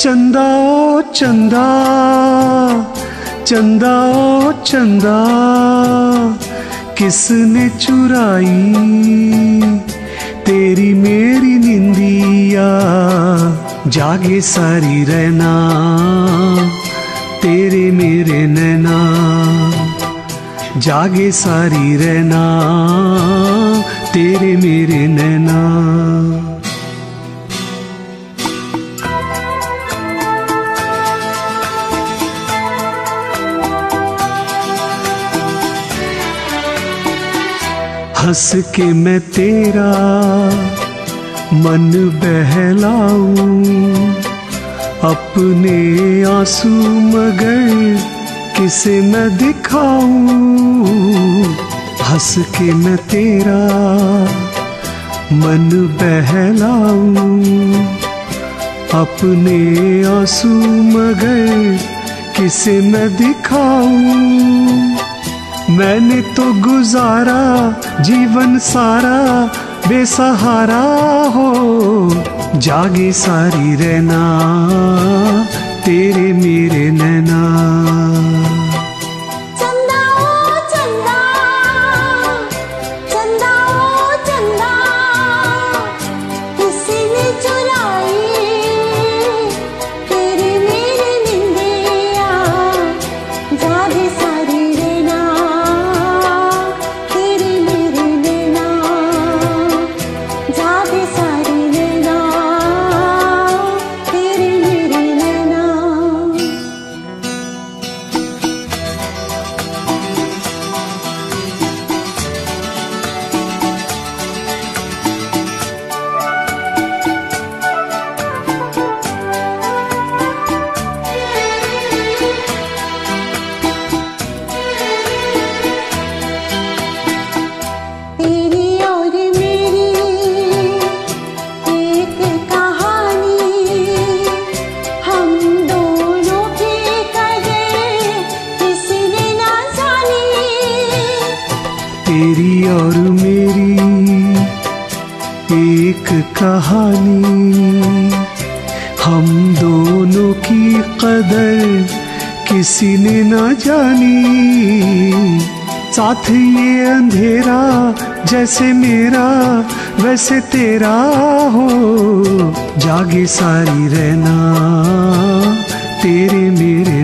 चंदा ओ चंदा चंदा ओ चंदा, किसने चुराई? तेरी मेरी निंदिया, जागे सारी रहना, तेरे मेरे नैना, जागे सारी रहना। तेरे मेरे नैना। हंस के मैं तेरा मन बहलाऊं, अपने आँसू मगर किसे मैं दिखाऊँ? हंस के मैं तेरा मन बहलाऊं। अपने आँसू मगर किसे मैं दिखाऊँ? मैंने तो गुजारा, जीवन सारा बेसहारा हो। जागे सारी रहना, तेरे मेरे नैना और मेरी, एक कहानी। हम दोनों की कदर किसी ने ना जानी। साथ ये अंधेरा जैसे मेरा, वैसे तेरा हो। जागे सारी रहना, तेरे मेरे